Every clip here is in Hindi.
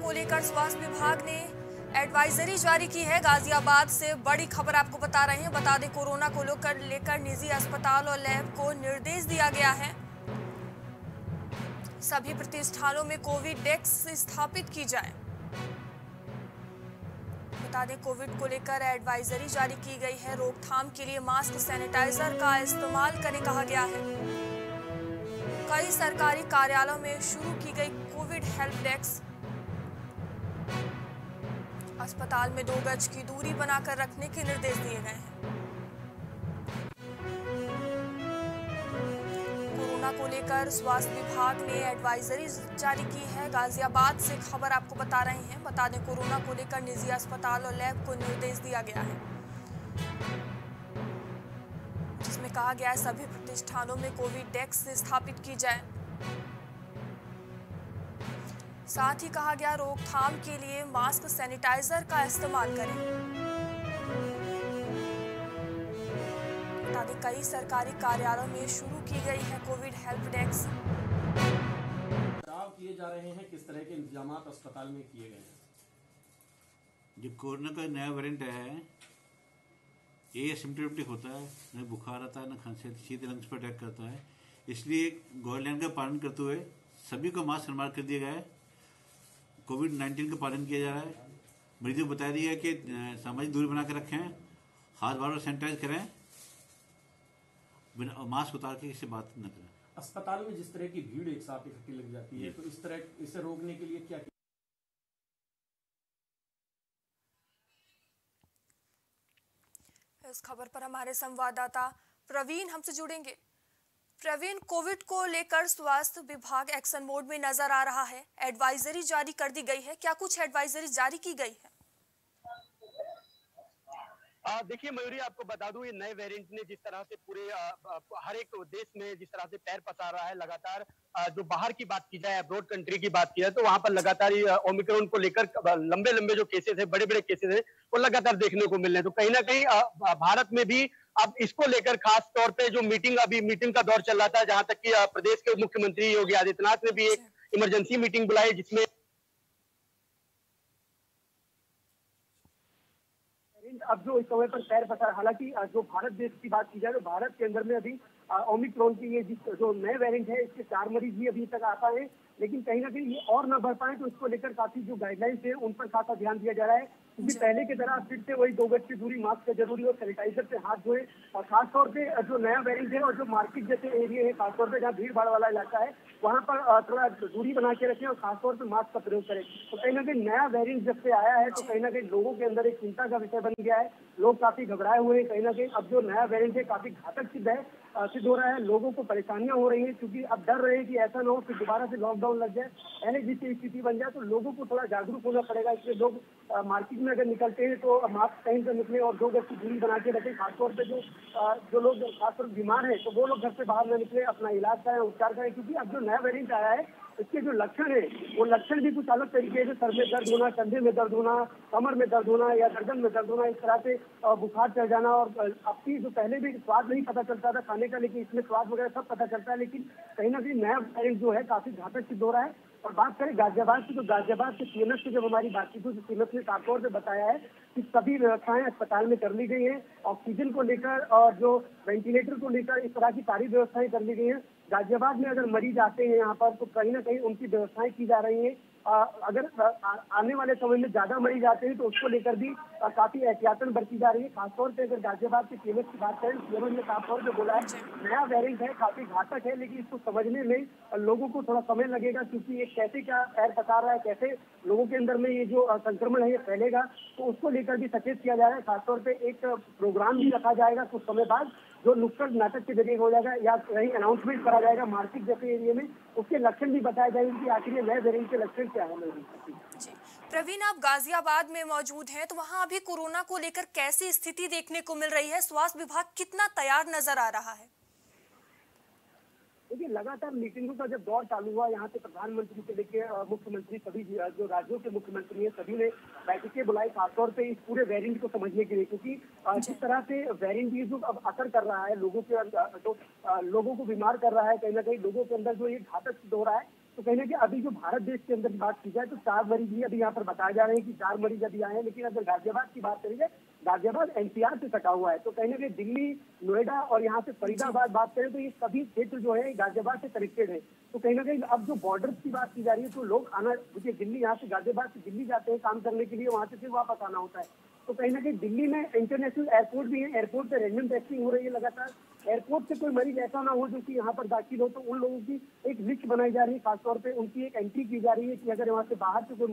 को लेकर स्वास्थ्य विभाग ने एडवाइजरी जारी की है। गाजियाबाद से बड़ी खबर आपको बता रहे हैं। बता दें, कोरोना को लेकर लेकर निजी अस्पताल और लैब को निर्देश दिया गया है। सभी प्रतिष्ठानों में कोविड डेस्क स्थापित की जाए। बता दें, कोविड को लेकर एडवाइजरी जारी की गई है। रोकथाम के लिए मास्क, सैनिटाइजर का इस्तेमाल करने कहा गया है। कई सरकारी कार्यालयों में शुरू की गई कोविड हेल्प डेस्क अस्पताल में दो गज की दूरी बनाकर रखने के निर्देश दिए गए हैं। कोरोना को लेकर स्वास्थ्य विभाग ने एडवाइजरी जारी की है। गाजियाबाद से खबर आपको बता रहे हैं। बता दें, कोरोना को लेकर निजी अस्पताल और लैब को निर्देश दिया गया है। जिसमें कहा गया है, सभी प्रतिष्ठानों में कोविड डेस्क स्थापित की जाए। साथ ही कहा गया रोकथाम के लिए मास्क सैनिटाइजर का इस्तेमाल करें। बता दें कई सरकारी कार्यालयों में शुरू की गई है कोविड हेल्प डेस्क। किए जा रहे हैं किस तरह के इंतज़ाम अस्पताल में किए गए हैं? जो कोरोना का नया वेरिएंट है ये सिम्टोमेटिक होता है न बुखार आता है न खांसी सीधे लंग्स पर अटैक करता है। इसलिए गाइडलाइन का पालन करते हुए सभी को मास्क निर्माण कर दिया गया है। कोविड नाइन्टीन का पालन किया जा रहा है। मरीजों को बताया दिया कि सामाजिक दूरी बना के रखें हाथ बार बार सैनिटाइज करें बिना मास्क उतार के किसी बात न करें। अस्पताल में जिस तरह की भीड़ एक साथ इकट्ठी लग जाती है तो इस तरह इसे रोकने के लिए क्या किया इस खबर पर हमारे संवाददाता प्रवीण हमसे जुड़ेंगे। प्रवीण कोविड को लेकर स्वास्थ्य विभाग एक्शन मोड में नज़र आ रहा है। एडवाइजरी जारी कर दी गई है। क्या कुछ एडवाइजरी जारी की गई है? देखिए मयूरी आपको बता दूँ, ये नए वेरिएंट ने जिस तरह से पूरे हर एक देश में जिस तरह से पैर पसार रहा है लगातार जो बाहर की बात की जाए अब्रोड कंट्री की बात की जाए तो वहाँ पर लगातार ओमिक्रॉन को लेकर लंबे लंबे जो केसेस है बड़े बड़े केसेस है, वो लगातार देखने को मिल रहे हैं। तो कहीं ना कहीं भारत में भी अब इसको लेकर खास तौर पे जो मीटिंग अभी मीटिंग का दौर चल रहा था जहाँ तक कि प्रदेश के मुख्यमंत्री योगी आदित्यनाथ ने भी एक इमरजेंसी मीटिंग बुलाई जिसमें अब जो इस समय पर पैर पसार हालाँकि जो भारत देश की बात की जाए तो भारत के अंदर में अभी ओमिक्रॉन की ये जिस जो नए वेरिएंट है इसके चार मरीज़ भी अभी तक आता है लेकिन कहीं ना कहीं ये और न बढ़ पाए तो इसको लेकर काफ़ी जो गाइडलाइंस है उन पर खासा ध्यान दिया जा रहा है। क्योंकि पहले की तरह फिर से वही दो गज की दूरी मास्क का ज़रूरी और सैनिटाइजर से हाथ धोए। और खासतौर पे जो नया वेरिएंट है और जो मार्केट जैसे एरिया है, खासतौर पे जहाँ भीड़ भाड़ वाला इलाका है, वहाँ पर थोड़ा दूरी बना के रखें और खासतौर पर मास्क का प्रयोग करें। तो कहीं ना कहीं नया वेरिएंट जब से आया है तो कहीं ना कहीं लोगों के अंदर एक चिंता का विषय बन गया है। लोग काफ़ी घबराए हुए हैं, कहीं ना कहीं अब जो नया वेरिएंट है, काफ़ी घातक सिद्ध है। सिद्ध हो रहा है, लोगों को परेशानियाँ हो रही है, क्योंकि अब डर रहे कि ऐसा ना हो कि दोबारा से लॉकडाउन लग जाए। पहले जिसकी स्थिति बन जाए तो लोगों को थोड़ा जागरूक होना पड़ेगा, इसलिए लोग मार्केट में अगर निकलते हैं तो मास्क कहीं से निकले और दो गज की दूरी बना के रखें। खासतौर पर जो जो लोग, खासतौर बीमार है तो वो लोग घर से बाहर न निकले, अपना इलाज करें उपचार करें क्योंकि अब जो नया वेरियंट आया है इसके जो लक्षण है, वो लक्षण भी कुछ अलग तरीके से सर में दर्द होना, कंधे में दर्द होना, कमर में दर्द होना या गर्दन में दर्द होना, इस तरह से बुखार चढ़ जाना और आपकी जो पहले भी स्वाद नहीं पता चलता था खाने का, लेकिन इसमें स्वाद वगैरह सब पता चलता है, लेकिन कहीं ना कहीं नया वायरस जो है, काफ़ी घातक सिद्ध हो रहा है। और बात करें गाजियाबाद की तो गाजियाबाद के सीएमएस से जब हमारी बातचीत हुई तो सीएमएस ने साफ़ तौर पर बताया है कि सभी व्यवस्थाएँ अस्पताल में कर ली गई हैं, ऑक्सीजन को लेकर और जो वेंटिलेटर को लेकर इस तरह की सारी व्यवस्थाएँ कर ली गई हैं। गाजियाबाद में अगर मरीज़ आते हैं यहाँ पर तो कहीं ना कहीं उनकी व्यवस्थाएँ की जा रही हैं। अगर आने वाले समय में ज़्यादा मरीज़ आते हैं तो उसको लेकर भी काफ़ी एहतियातन बरती जा रही है। खासतौर पे अगर गाजियाबाद के सीएमएस की बात करें सीएमएस ने साफ़ तौर पे बोला है नया वेरिएंट है काफ़ी घातक है लेकिन इसको समझने में लोगों को थोड़ा समय लगेगा क्योंकि ये कैसे क्या पैर पसार रहा है कैसे लोगों के अंदर में ये जो संक्रमण है ये फैलेगा तो उसको लेकर भी सचेत किया जा रहा है। खासतौर पर एक प्रोग्राम भी रखा जाएगा कुछ समय बाद जो नुक्कड़ नाटक के ज़रिए हो जाएगा या कहीं अनाउंसमेंट करा जाएगा मार्केट जैसे एरिया में, उसके लक्षण भी बताए जाएँगे कि आखिर ये नए वेरिएंट के लक्षण क्या है प्रवीण, आप गाजियाबाद में मौजूद हैं तो वहाँ अभी कोरोना को लेकर कैसी स्थिति देखने को मिल रही है? स्वास्थ्य विभाग कितना तैयार नज़र आ रहा है? देखिए लगातार मीटिंगों का जब दौर चालू हुआ यहाँ से प्रधानमंत्री से लेके मुख्यमंत्री सभी जो राज्यों के मुख्यमंत्री हैं सभी ने बैठकें बुलाई खासतौर पे इस पूरे वेरिएंट को समझने के लिए क्योंकि जिस तरह से वेरिएंट ये जो अब असर कर रहा है लोगों के अंदर जो अ, लोगों को बीमार कर रहा है कहीं ना कहीं लोगों के अंदर जो ये घातक सिद्ध हो रहा है तो तो कहीं कि अभी जो भारत देश के अंदर बात की जाए तो चार मरीज़ भी अभी यहाँ पर बताए जा रहे हैं कि चार मरीज़ अभी आए हैं। लेकिन अगर गाजियाबाद की बात करी जाए गाजियाबाद एनसीआर से सटा हुआ है। तो कहीं ना दिल्ली, नोएडा और यहाँ से फरीदाबाद बात करें तो ये सभी क्षेत्र जो है, गाजियाबाद से कनेक्टेड है। तो कहीं ना कहीं अब जो बॉर्डर की बात की जा रही है तो लोग आना, देखिए दिल्ली, यहाँ से गाजियाबाद से दिल्ली जाते हैं काम करने के लिए, वहाँ से फिर वापस आना होता है। तो कहीं ना कहीं दिल्ली में इंटरनेशनल एयरपोर्ट भी है एयरपोर्ट पे रैंडम टेस्टिंग हो रही है लगातार। एयरपोर्ट से कोई मरीज़ ऐसा ना हो जो कि यहाँ पर दाखिल हो तो उन लोगों की एक लिस्ट बनाई जा रही है, खासतौर पे उनकी एक एंट्री की जा रही है कि अगर वहाँ से बाहर से कोई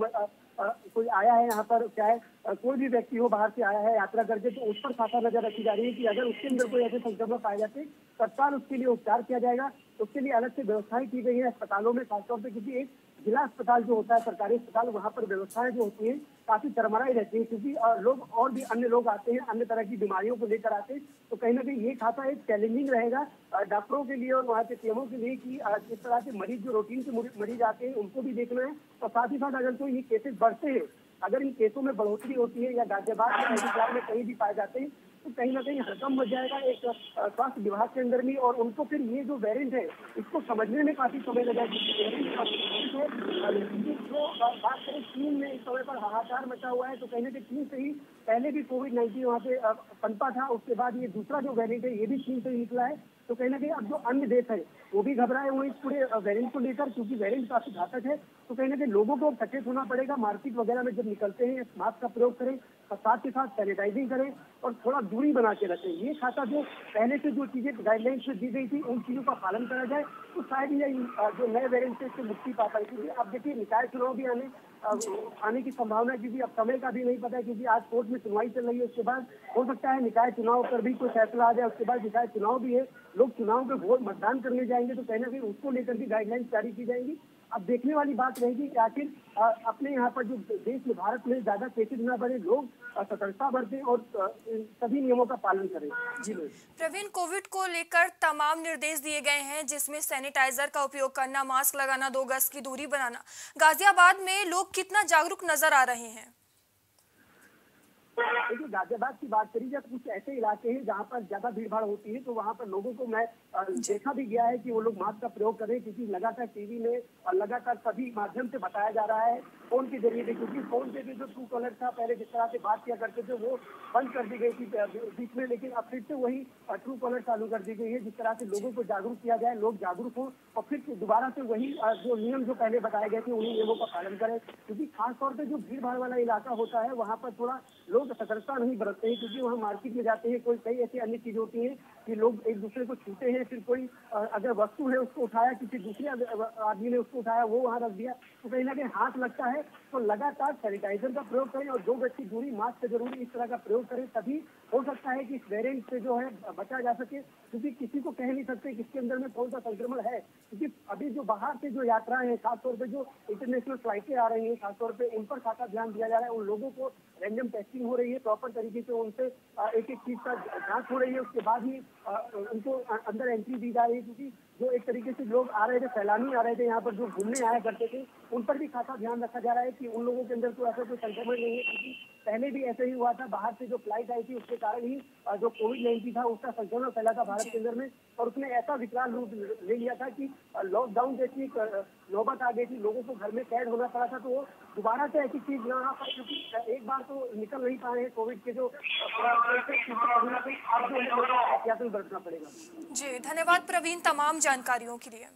कोई आया है यहाँ पर, चाहे कोई भी व्यक्ति हो बाहर से आया है, यात्रा करके तो उस पर खासा नज़र रखी जा रही है कि अगर उसके अंदर कोई ऐसे संक्रमण पाए जाते तत्काल उसके लिए उपचार किया जाएगा। उसके लिए अलग से व्यवस्थाएँ की गई है अस्पतालों में, खासतौर पर क्योंकि एक जिला अस्पताल जो होता है, सरकारी अस्पताल, वहाँ पर व्यवस्थाएँ जो होती हैं, काफ़ी चरमराई रहती है, क्योंकि लोग और भी अन्य लोग आते हैं, अन्य तरह की बीमारियों को लेकर आते हैं तो कहीं ना कहीं ये खाता एक चैलेंजिंग रहेगा डॉक्टरों के लिए और वहाँ के सीएमओ के लिए कि इस तरह के मरीज़ जो रूटीन से मरीज़ आते हैं, उनको भी देखना है, और साथ ही साथ अगर तो ये केसेस बढ़ते हैं, अगर इन केसों में बढ़ोतरी होती है या गाजियाबाद में कहीं भी पाए जाते हैं तो कहीं ना कहीं हड़कम हो जाएगा एक स्वास्थ्य विभाग के अंदर भी और उनको फिर ये जो वेरिएंट है, इसको समझने में काफ़ी समय लगा बात करें चीन में इस समय पर हाहाकार मचा हुआ है तो कहीं ना कहीं चीन से ही पहले भी कोविड नाइन्टीन वहाँ पे पनपा था, उसके बाद ये दूसरा जो वेरिएंट है, ये भी चीन से ही निकला है। तो कहीं ना कहीं अब जो अन्य देश है, वो भी घबराए हुए इस पूरे वेरिएंट को लेकर, क्योंकि वेरिएंट काफ़ी घातक है। तो कहीं ना कहीं लोगों को सचेत होना पड़ेगा, मार्केट वगैरह में जब निकलते हैं मास्क का प्रयोग करें और साथ के साथ सैनिटाइजिंग करें और थोड़ा दूरी बना के रखें। ये खाता जो पहले से जो चीज़ें गाइडलाइंस दी गई थी, उन चीज़ों का पालन करा जाए तो शायद ये जो नए वेरियंट से मुक्ति पा पाई क्योंकि अब देखिए, निकाय चुनाव भी आने आने की संभावना क्योंकि अब समय का भी नहीं पता है क्योंकि आज कोर्ट में सुनवाई चल रही है उसके बाद हो सकता है निकाय चुनाव पर भी कोई फैसला आ जाए उसके बाद निकाय चुनाव भी है लोग चुनाव के वोट मतदान करने जाएँगे तो कहीं ना कहीं उसको लेकर भी गाइडलाइंस जारी की जाएँगी। अब देखने वाली बात रहेगी कि आखिर अपने यहाँ पर जो देश में भारत में ज़्यादा केसेज न बढ़े लोग सतर्कता बरतें और सभी नियमों का पालन करें। जी प्रवीण कोविड को लेकर तमाम निर्देश दिए गए हैं जिसमें सैनिटाइजर का उपयोग करना मास्क लगाना दो गज की दूरी बनाना। गाजियाबाद में लोग कितना जागरूक नज़र आ रहे हैं? देखिए गाजियाबाद की बात करी जाए कुछ ऐसे इलाके हैं जहाँ पर ज़्यादा भीड़ भाड़ होती है तो वहाँ पर लोगों को मैं देखा भी गया है कि वो लोग मास्क का प्रयोग करें क्योंकि लगातार टीवी में और लगातार सभी माध्यम से बताया जा रहा है फ़ोन के ज़रिए भी क्योंकि फ़ोन पे भी जो ट्रू कॉलर था पहले जिस तरह से बात किया करते थे वो बंद कर दी गई थी बीच में लेकिन अब फिर से वही ट्रू कॉलर चालू कर दी गई है जिस तरह से लोगों को जागरूक किया जाए लोग जागरूक हो और फिर दोबारा से वही जो नियम जो पहले बताए गए थे उन्हीं नियमों का पालन करें। क्योंकि खासतौर पर जो भीड़ भाड़ वाला इलाका होता है वहाँ पर थोड़ा लोग सतर्कता नहीं बरतते हैं क्योंकि वहाँ मार्केट में जाते हैं कोई कई ऐसी अन्य चीज़ होती है कि लोग एक दूसरे को छूते हैं फिर कोई अगर वस्तु है उसको उठाया, किसी दूसरे आदमी ने उसको उठाया, वो वहाँ रख दिया तो कहीं ना कहीं हाथ लगता है तो लगातार सैनिटाइजर का प्रयोग करें और दो गज की दूरी मास्क से ज़रूरी इस तरह का प्रयोग करें, तभी हो सकता है कि इस वेरिएंट से जो है बचा जा सके, क्योंकि किसी को कह नहीं सकते किसके अंदर में कौन सा संक्रमण है, क्योंकि अभी जो बाहर से जो यात्राएँ हैं, खासतौर पर जो इंटरनेशनल फ्लाइटें आ रही हैं, खासतौर पर उन पर खासा ध्यान दिया जा रहा है, उन लोगों को रैंडम टेस्टिंग हो रही है प्रॉपर तरीके से उनसे एक एक चीज़ का जाँच हो रही है, उसके बाद ही उनको अंदर एंट्री दी जा रही है, क्योंकि जो एक तरीके से लोग आ रहे थे, सैलानी आ रहे थे यहाँ पर, जो घूमने आया करते थे, उन पर भी खासा ध्यान रखा जा रहा है कि उन लोगों के अंदर कोई ऐसा कोई संक्रमण नहीं है, क्योंकि पहले भी ऐसे ही हुआ था, बाहर से जो फ़्लाइट आई थी उसके कारण ही जो कोविड नाइन्टीन था, उसका संक्रमण फैला था भारत के अंदर में। और उसने ऐसा विकराल रूप ले लिया था कि लॉकडाउन जैसी नौबत आ गई थी, लोगों को घर में कैद होना पड़ा था तो वो दोबारा से ऐसी चीज़ न आ पाई, क्योंकि एक बार तो निकल नहीं पा रहे हैं कोविड के जो बरतना पड़ेगा जी, धन्यवाद प्रवीण तमाम जानकारियों के लिए।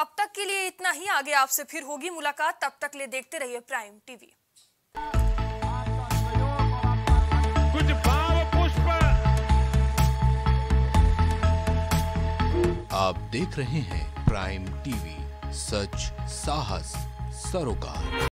अब तक के लिए इतना ही। आगे आपसे फिर होगी मुलाकात। तब तक ले देखते रहिए प्राइम टीवी। कुछ भाव पुष्प। आप देख रहे हैं प्राइम टीवी। सच साहस सरोकार।